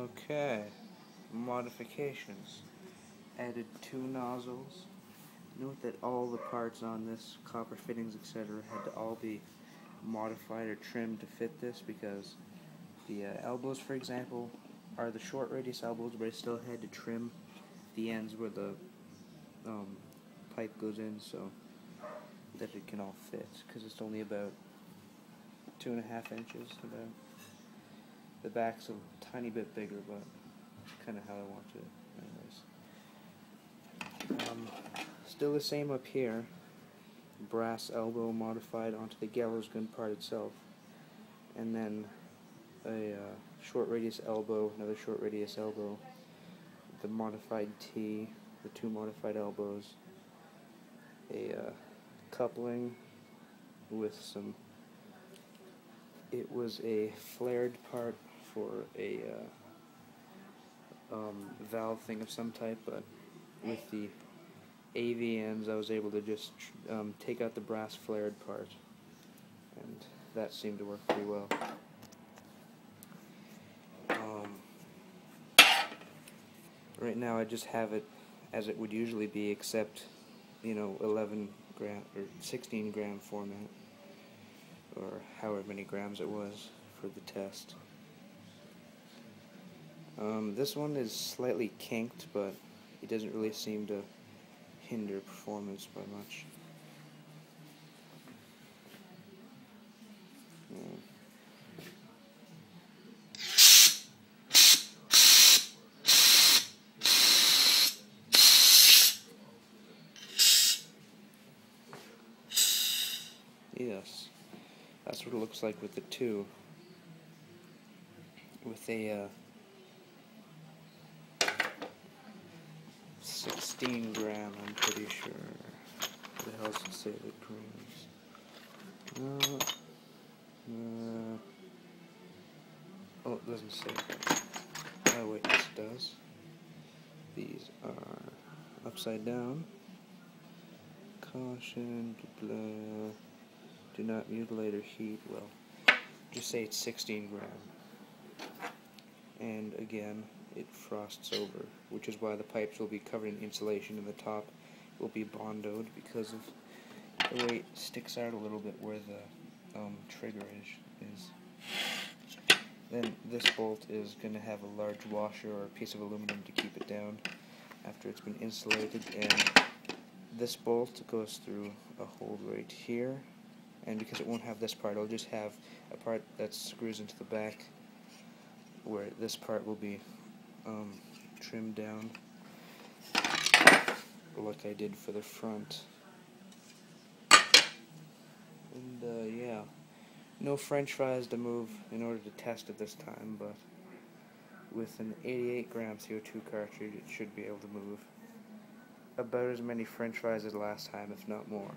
Okay, modifications. Added two nozzles. Note that all the parts on this, copper fittings, etc., had to all be modified or trimmed to fit this because the uh, elbows, for example, are the short radius elbows, but I still had to trim the ends where the um, pipe goes in so that it can all fit because it's only about two and a half inches about. The back's a tiny bit bigger, but kind of how I want it, anyways. Um, still the same up here. Brass elbow modified onto the gallows gun part itself, and then a uh, short radius elbow, another short radius elbow, the modified T, the two modified elbows, a uh, coupling with some. It was a flared part for a uh, um, valve thing of some type, but with the AV ends, I was able to just um, take out the brass flared part, and that seemed to work pretty well. Um, right now, I just have it as it would usually be, except you know, 11 gram or 16 gram format, or however many grams it was for the test. Um, this one is slightly kinked, but it doesn't really seem to hinder performance by much. Yes, that's what it looks like with the two. With a uh, 16 gram, I'm pretty sure. The hell does it say the grams? Uh, uh, oh, it doesn't say. Oh, wait, it does. These are upside down. Caution, blah, do not mutilate or heat. Well, just say it's 16 gram. And again, it frosts over, which is why the pipes will be covered in insulation and the top will be bondoed because of the way it sticks out a little bit where the um, trigger is, is. Then this bolt is going to have a large washer or a piece of aluminum to keep it down after it's been insulated and this bolt goes through a hole right here and because it won't have this part it'll just have a part that screws into the back where this part will be um, trimmed down like I did for the front. And uh, yeah, no french fries to move in order to test it this time, but with an 88 gram CO2 cartridge it should be able to move about as many french fries as last time, if not more.